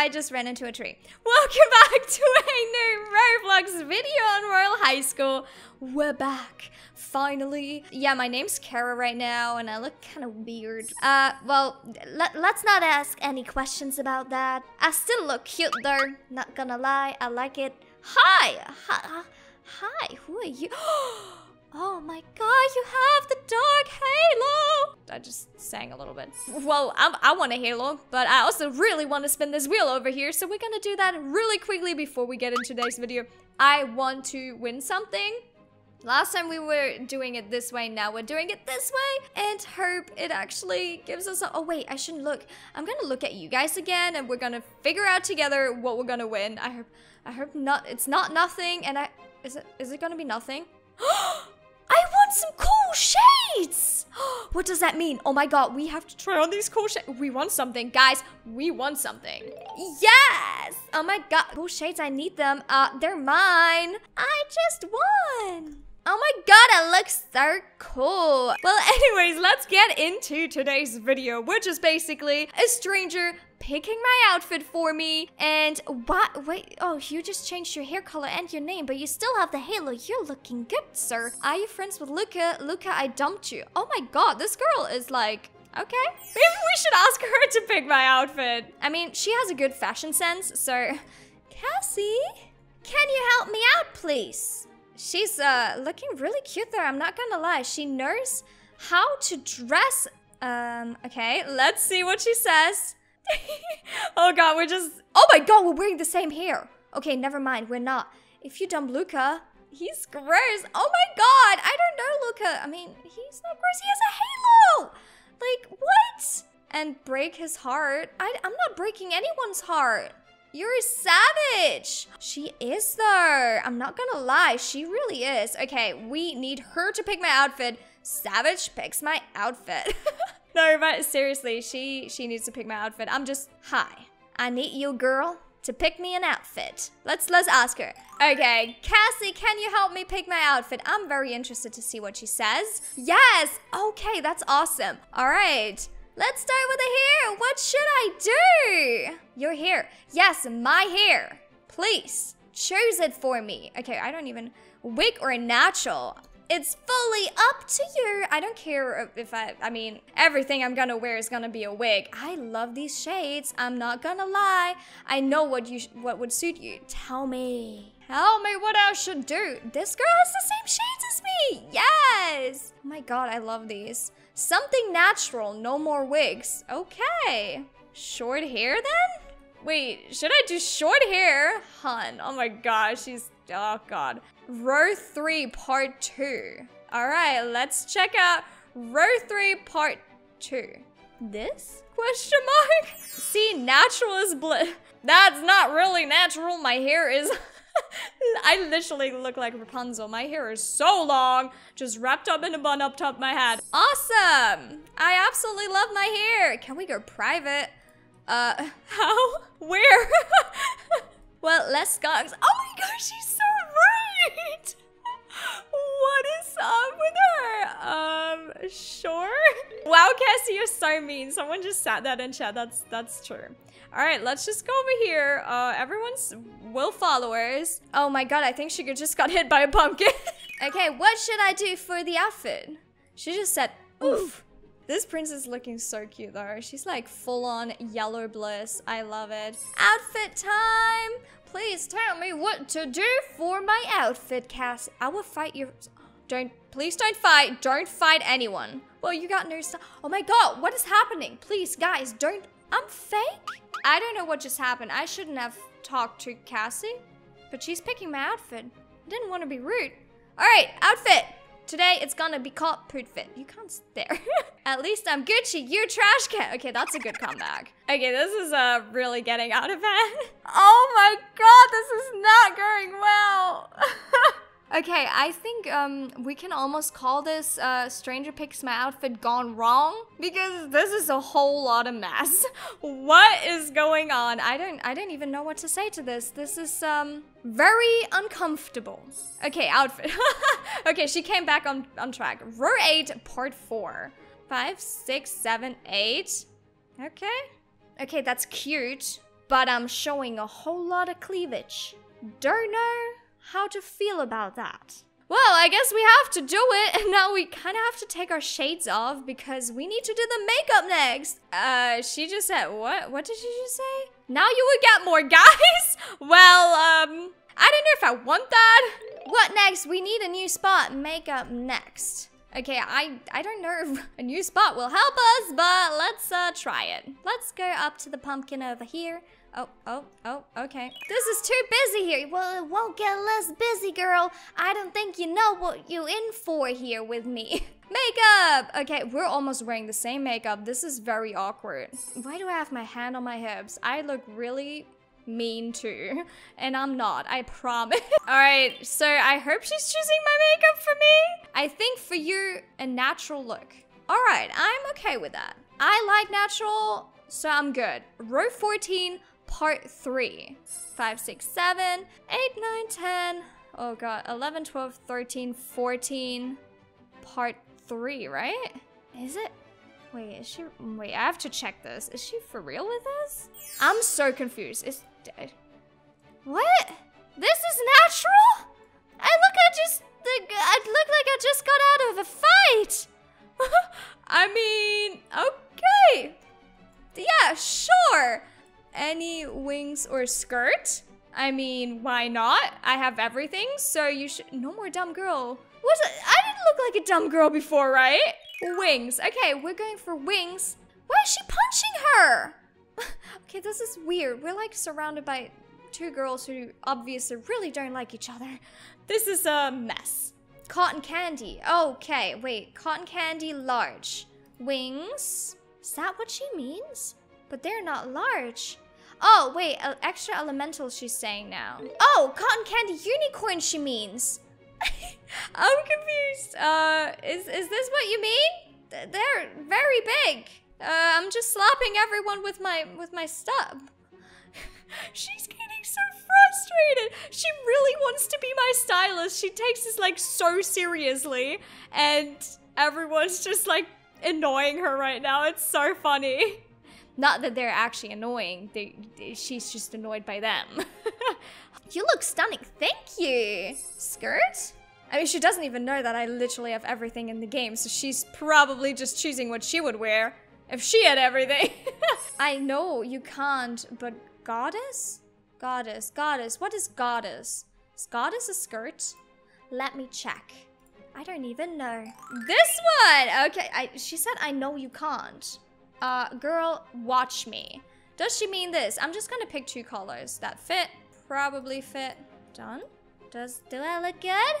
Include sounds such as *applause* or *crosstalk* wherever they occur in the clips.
I just ran into a tree. Welcome *laughs* back to a new Roblox video on Royale High School. We're back, finally. Yeah, my name's Kara right now, and I look kind of weird. Uh, well, let, let's not ask any questions about that. I still look cute though, not gonna lie, I like it. Hi! Hi, hi who are you? *gasps* Oh my god, you have the dark halo! I just sang a little bit. Well, I'm, i want a halo, but I also really want to spin this wheel over here, so we're gonna do that really quickly before we get into today's video. I want to win something. Last time we were doing it this way, now we're doing it this way. And hope it actually gives us a- Oh wait, I shouldn't look. I'm gonna look at you guys again and we're gonna figure out together what we're gonna win. I hope, I hope not, it's not nothing and I- Is it, is it gonna be nothing? *gasps* Oh, Want some cool shades! *gasps* what does that mean? Oh my god, we have to try on these cool shades. We want something. Guys, we want something. Yes! Oh my god. Cool shades, I need them. Uh, they're mine. I just won. Oh my god, it looks so cool. Well, *laughs* anyways, let's get into today's video, which is basically a stranger picking my outfit for me. And what? Wait, oh, you just changed your hair color and your name, but you still have the halo. You're looking good, sir. Are you friends with Luca? Luca, I dumped you. Oh my god, this girl is like Okay. Maybe we should ask her to pick my outfit. I mean, she has a good fashion sense, so... Cassie? Can you help me out, please? She's uh, looking really cute there, I'm not gonna lie. She knows how to dress. Um, okay, let's see what she says. *laughs* oh god, we're just... Oh my god, we're wearing the same hair. Okay, never mind, we're not. If you dump Luca, he's gross. Oh my god, I don't know Luca. I mean, he's not gross, he has a halo! Like, what? And break his heart? I, I'm not breaking anyone's heart. You're a savage. She is though. I'm not gonna lie. She really is. Okay, we need her to pick my outfit. Savage picks my outfit. *laughs* no, but seriously, she she needs to pick my outfit. I'm just hi. I need you, girl, to pick me an outfit. Let's let's ask her. Okay, Cassie, can you help me pick my outfit? I'm very interested to see what she says. Yes. Okay, that's awesome. All right. Let's start with the hair. What should I do? Your hair. Yes, my hair. Please, choose it for me. Okay, I don't even... Wig or natural? It's fully up to you. I don't care if I... I mean, everything I'm gonna wear is gonna be a wig. I love these shades. I'm not gonna lie. I know what you what would suit you. Tell me. Tell me what I should do. This girl has the same shades as me. Yes. Oh my god, I love these. Something natural, no more wigs. Okay. Short hair then? Wait, should I do short hair? Hun, oh my gosh, she's, oh god. Row 3, part 2. Alright, let's check out row 3, part 2. This? Question mark? See, natural is bl- That's not really natural, my hair is- *laughs* I literally look like Rapunzel. My hair is so long, just wrapped up in a bun up top my head. Awesome! I absolutely love my hair. Can we go private? Uh, how? Where? *laughs* well, let's. Oh my gosh, she's so right! *laughs* What is up with her? Um, sure. Wow, Cassie, you're so mean. Someone just sat that in chat. That's that's true. All right, let's just go over here. Uh, everyone's will followers. Oh my god, I think she just got hit by a pumpkin. *laughs* okay, what should I do for the outfit? She just said, oof. This princess is looking so cute though. She's like full on yellow bliss. I love it. Outfit time. Please tell me what to do for my outfit, Cass. I will fight you. Don't, please don't fight. Don't fight anyone. Well, you got no. Oh my god, what is happening? Please, guys, don't. I'm fake? I don't know what just happened. I shouldn't have talked to Cassie, but she's picking my outfit. I didn't want to be rude. All right, outfit. Today it's gonna be called Poot Fit. You can't stare. *laughs* At least I'm Gucci, you trash can. Okay, that's a good comeback. *laughs* Okay, this is uh really getting out of hand. Oh my god, this is not going well. Okay, I think um we can almost call this uh Stranger Picks My Outfit Gone Wrong because this is a whole lot of mess. *laughs* what is going on? I don't I don't even know what to say to this. This is um very uncomfortable. Okay, outfit. *laughs* okay, she came back on, on track. Row 8, part 4. Five, six, seven, eight. Okay. Okay, that's cute. but I'm showing a whole lot of cleavage. Don't know how to feel about that. Well, I guess we have to do it, *laughs* and now we kind of have to take our shades off because we need to do the makeup next. Uh, she just said, what? What did she just say? Now you would get more *laughs* guys? well, um, I don't know if I want that. What next? We need a new spot. Makeup next. Okay, I, I don't know if *laughs* a new spot will help us, but let's uh, try it. Let's go up to the pumpkin over here. Oh, oh, oh, okay. This is too busy here. Well, it won't get less busy, girl. I don't think you know what you in for here with me. *laughs* makeup! Okay, we're almost wearing the same makeup. This is very awkward. Why do I have my hand on my hips? I look really mean too. *laughs* And I'm not, I promise. *laughs* Alright, so I hope she's choosing my makeup for me. I think for you, a natural look. Alright, I'm okay with that. I like natural, so I'm good. Row 14, part 3. 5, 6, 7, 8, 9, 10. Oh god, 11, 12, 13, 14. Part 3, right? Is it? Wait, is she? Wait, I have to check this. Is she for real with us? I'm so confused. Is what? This is natural? I look I just I look like I just got out of a fight. *laughs* I mean, Any wings or skirt? I mean, why not? I have everything, so you should. No more dumb girl. What? I didn't look like a dumb girl before, right? Wings. Okay, we're going for wings. Why is she punching her? *laughs* okay, this is weird. We're like surrounded by two girls who obviously really don't like each other. This is a mess. Cotton candy. Okay, wait. Cotton candy large. Wings. Is that what she means? But they're not large. Oh, wait. Uh, extra elemental she's saying now. Oh, cotton candy unicorn she means. *laughs* I'm confused. Uh, is, is this what you mean? They're very big. Uh, I'm just slapping everyone with my with my stub. *laughs* She's getting so frustrated. She really wants to be my stylist. She takes this like so seriously, and everyone's just like annoying her right now. It's so funny. *laughs* Not that they're actually annoying. They, she's just annoyed by them. *laughs* you look stunning. Thank you. Skirt? I mean, she doesn't even know that I literally have everything in the game, so she's probably just choosing what she would wear if she had everything. *laughs* I know you can't, but goddess? Goddess, goddess, what is goddess? Is goddess a skirt? Let me check. I don't even know. This one! Okay, I, she said I know you can't. Uh, girl, watch me. Does she mean this? I'm just gonna pick two colors that fit, probably fit. Done? Does, do I look good?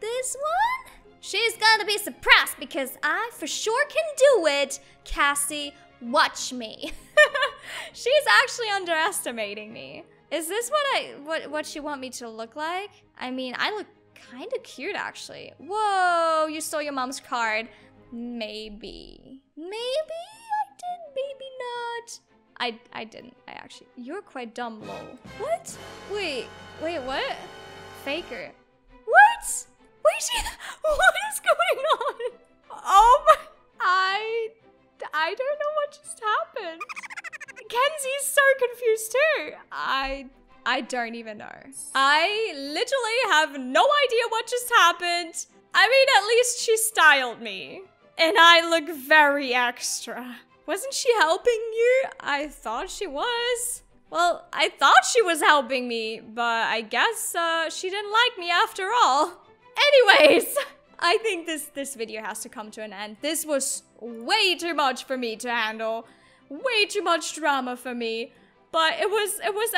This one? She's gonna be surprised because I for sure can do it. Cassie, watch me. *laughs* She's actually underestimating me. Is this what I what what she want me to look like? I mean, I look kind of cute actually. Whoa, you stole your mom's card. Maybe. Maybe maybe not. I I didn't. I actually You're quite dumb, lol. What? Wait, wait, what? Faker. What? Wait, *laughs* what is going on? Oh my I I don't know what just happened. Kenzie's so confused too. I I don't even know. I literally have no idea what just happened. I mean, at least she styled me. And I look very extra. Wasn't she helping you? I thought she was. Well, I thought she was helping me, but I guess uh, she didn't like me after all. Anyways, *laughs* I think this, this video has to come to an end. This was way too much for me to handle way too much drama for me. But it was, it was,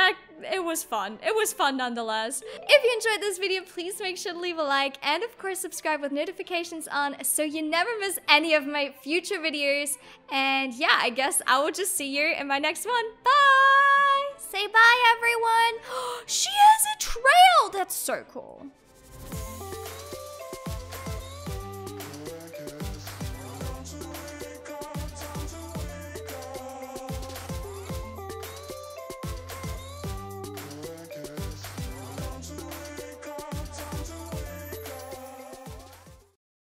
it was fun. It was fun nonetheless. If you enjoyed this video, please make sure to leave a like and of course subscribe with notifications on so you never miss any of my future videos. And yeah, I guess I will just see you in my next one. Bye! Say bye, everyone. *gasps* she has a trail! That's so cool.